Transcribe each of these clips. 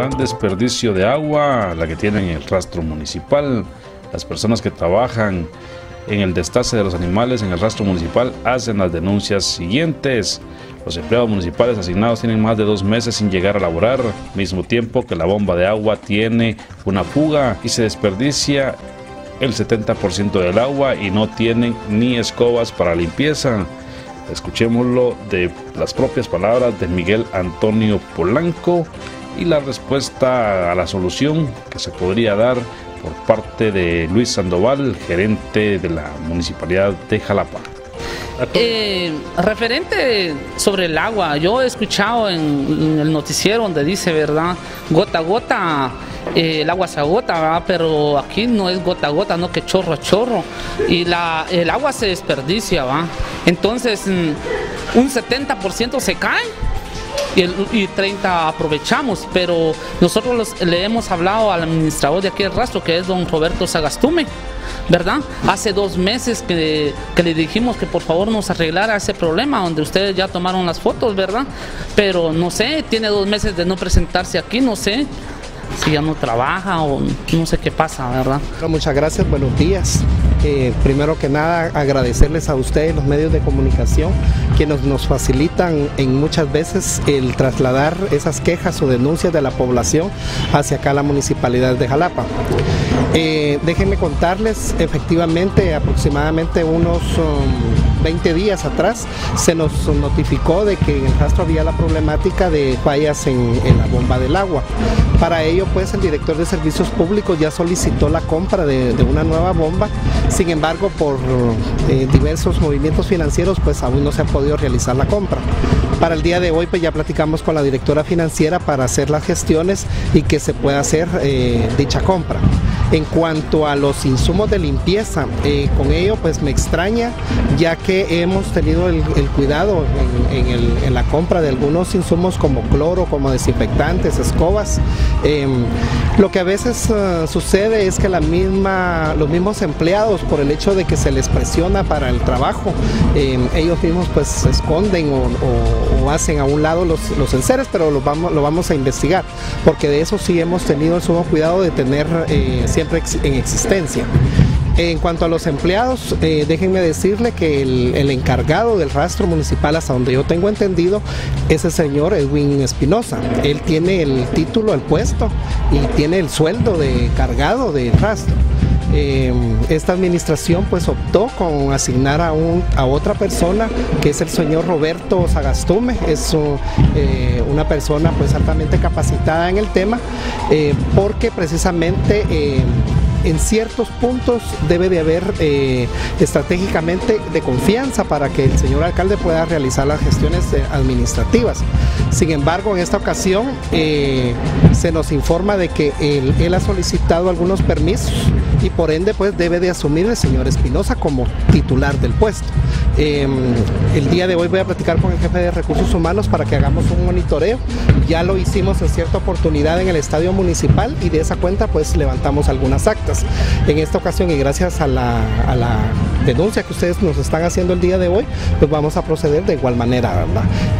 gran desperdicio de agua la que tienen en el rastro municipal. Las personas que trabajan en el destace de los animales en el rastro municipal hacen las denuncias siguientes. Los empleados municipales asignados tienen más de dos meses sin llegar a laborar, mismo tiempo que la bomba de agua tiene una fuga y se desperdicia el 70% del agua y no tienen ni escobas para limpieza. Escuchémoslo de las propias palabras de Miguel Antonio Polanco y la respuesta a la solución que se podría dar por parte de Luis Sandoval, gerente de la Municipalidad de Jalapa. Eh, referente sobre el agua, yo he escuchado en, el noticiero donde dice, ¿verdad? Gota a gota, eh, el agua se agota, ¿verdad? Pero aquí no es gota a gota, no que chorro a chorro. Y la, el agua se desperdicia, ¿va? Entonces, mm, un 70% se cae y, el, y 30 aprovechamos, pero nosotros le hemos hablado al administrador de aquí del rastro, que es don Roberto Sagastume, ¿verdad? Hace dos meses que, que, le dijimos que por favor nos arreglara ese problema, donde ustedes ya tomaron las fotos, ¿verdad? Pero no sé, tiene dos meses de no presentarse aquí, no sé si ya no trabaja o no sé qué pasa, ¿verdad? muchas gracias, buenos días. Eh, primero que nada, agradecerles a ustedes, los medios de comunicación, que nos, facilitan en muchas veces el trasladar esas quejas o denuncias de la población hacia acá la municipalidad de Jalapa. Eh, déjenme contarles, efectivamente, aproximadamente unos 20 um, días atrás se nos notificó de que en el rastro había la problemática de fallas en, la bomba del agua. Para ello, pues el director de servicios públicos ya solicitó la compra de, una nueva bomba, sin embargo, por eh, diversos movimientos financieros, pues aún no se ha podido realizar la compra. Para el día de hoy, pues ya platicamos con la directora financiera para hacer las gestiones y que se pueda hacer eh, dicha compra. En cuanto a los insumos de limpieza, eh, con ello pues me extraña ya que hemos tenido el, cuidado en, la compra de algunos insumos como cloro, como desinfectantes, escobas. Em, lo que a veces eh, sucede es que los mismos empleados por el hecho de que se les presiona para el trabajo, em, ellos mismos pues esconden o, hacen a un lado los, los enseres, pero lo vamos, lo vamos a investigar, porque de eso sí hemos tenido el sumo cuidado de tener eh, en existencia. En cuanto a los empleados, eh, déjenme decirle que el, encargado del rastro municipal, hasta donde yo tengo entendido, es el señor Edwin Espinosa. Él tiene el título, el puesto y tiene el sueldo de cargado del rastro. Eh, esta administración pues optó con asignar a, un, a otra persona que es el señor Roberto Sagastume, es eh, una persona pues altamente capacitada en el tema porque precisamente en ciertos puntos debe de haber eh, estratégicamente de confianza para que el señor alcalde pueda realizar las gestiones eh, administrativas. Sin embargo, en esta ocasión eh, se nos informa de que él, ha solicitado algunos permisos y por ende pues debe de asumir el señor Espinosa como titular del puesto. Em, el día de hoy voy a platicar con el jefe de recursos humanos para que hagamos un monitoreo. Ya lo hicimos en cierta oportunidad en el estadio municipal y de esa cuenta pues levantamos algunas actas. En esta ocasión y gracias a la, denuncia que ustedes nos están haciendo el día de hoy, pues vamos a proceder de igual manera.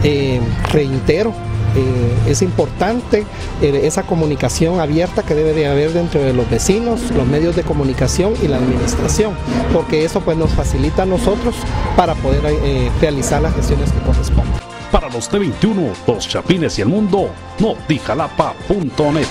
Em, reitero, eh, es importante eh, esa comunicación abierta que debe de haber dentro de los vecinos, los medios de comunicación y la administración, porque eso pues nos facilita a nosotros para poder eh, realizar las gestiones que corresponden. Para los T21, los Chapines y el mundo, notijalapa.net.